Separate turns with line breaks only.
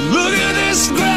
Look at this.